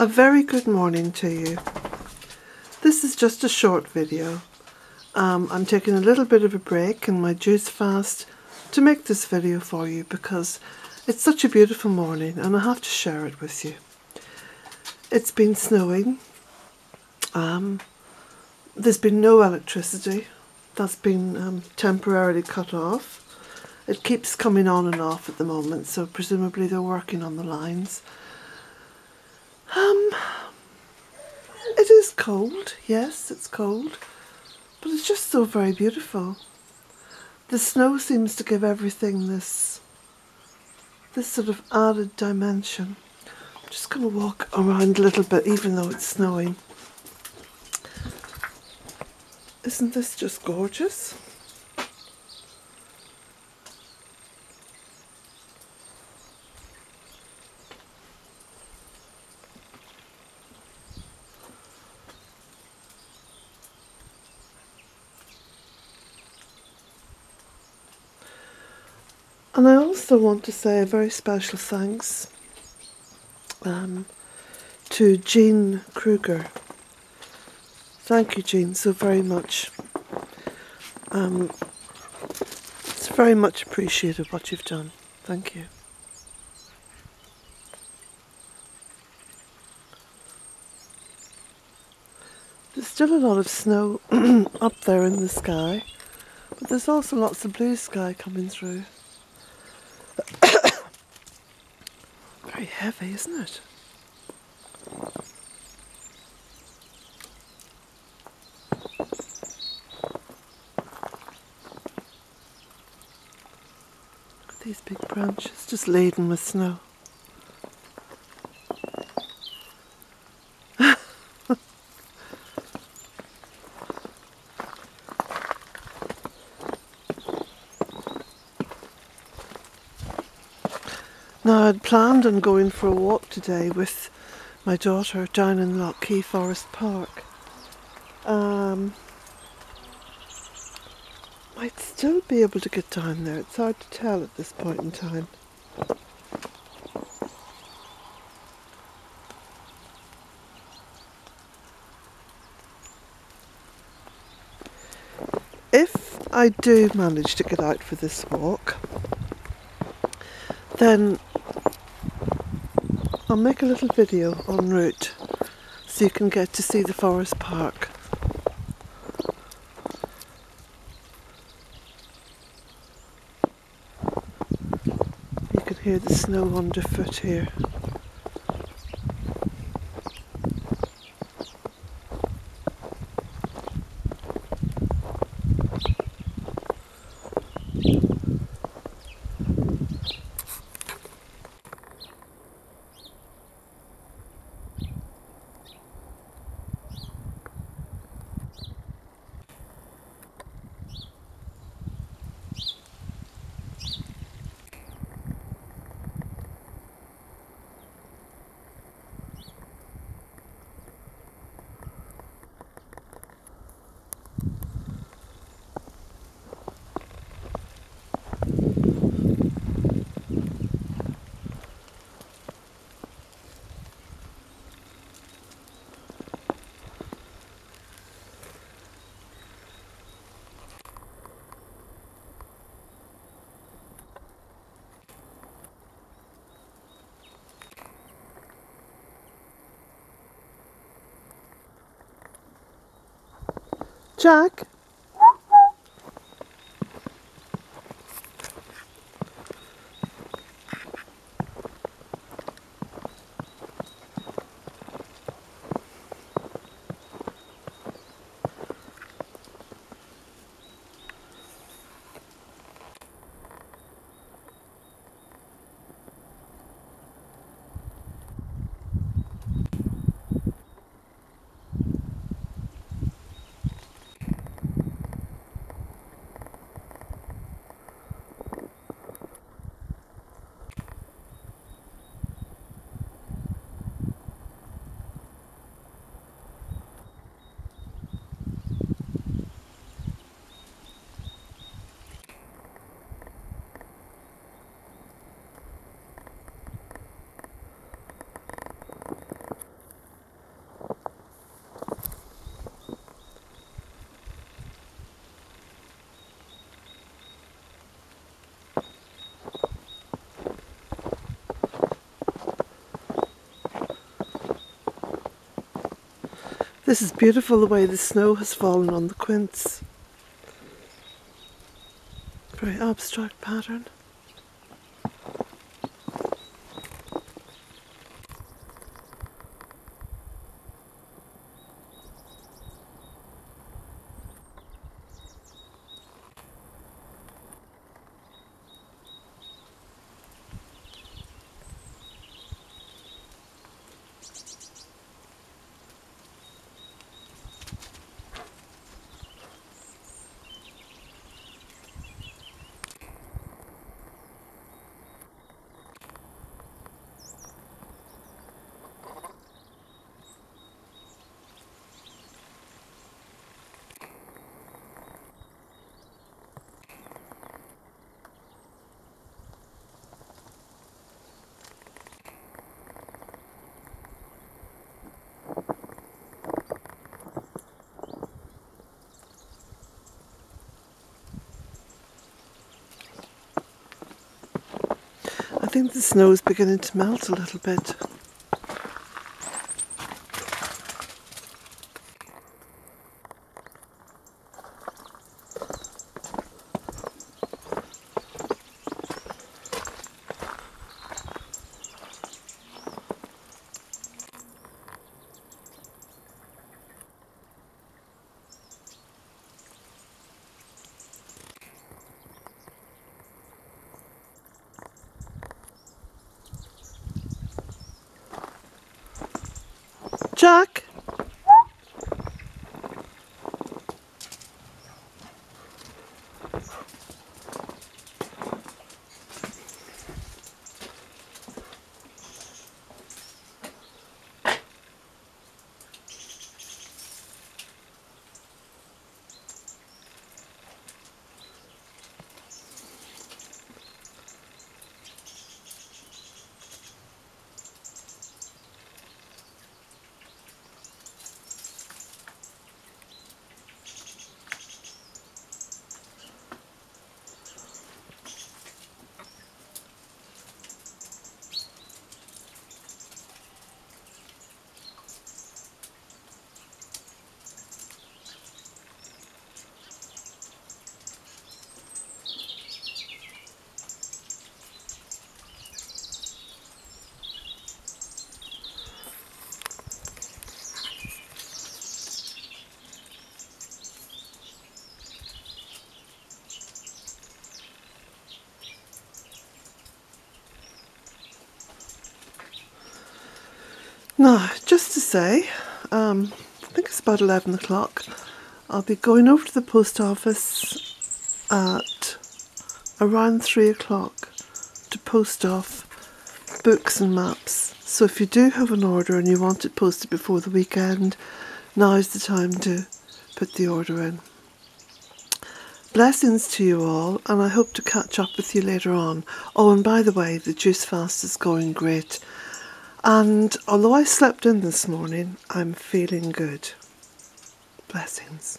A very good morning to you. This is just a short video. Um, I'm taking a little bit of a break in my juice fast to make this video for you because it's such a beautiful morning and I have to share it with you. It's been snowing. Um, there's been no electricity. That's been um, temporarily cut off. It keeps coming on and off at the moment, so presumably they're working on the lines. Um, it is cold, yes, it's cold, but it's just so very beautiful. The snow seems to give everything this, this sort of added dimension. I'm just going to walk around a little bit, even though it's snowing. Isn't this just gorgeous? And I also want to say a very special thanks um, to Jean Kruger. Thank you, Jean, so very much. Um, it's very much appreciated what you've done. Thank you. There's still a lot of snow up there in the sky, but there's also lots of blue sky coming through. Very heavy, isn't it? these big branches just laden with snow. Now I'd planned on going for a walk today with my daughter down in Key Forest Park. Um, might still be able to get down there. It's hard to tell at this point in time. If I do manage to get out for this walk, then I'll make a little video en route so you can get to see the forest park. You can hear the snow underfoot here. Jack? This is beautiful the way the snow has fallen on the quince. Very abstract pattern. I think the snow is beginning to melt a little bit. Jack? Now, just to say, um, I think it's about 11 o'clock. I'll be going over to the post office at around 3 o'clock to post off books and maps. So if you do have an order and you want it posted before the weekend, now is the time to put the order in. Blessings to you all, and I hope to catch up with you later on. Oh, and by the way, the juice fast is going great. And although I slept in this morning, I'm feeling good. Blessings.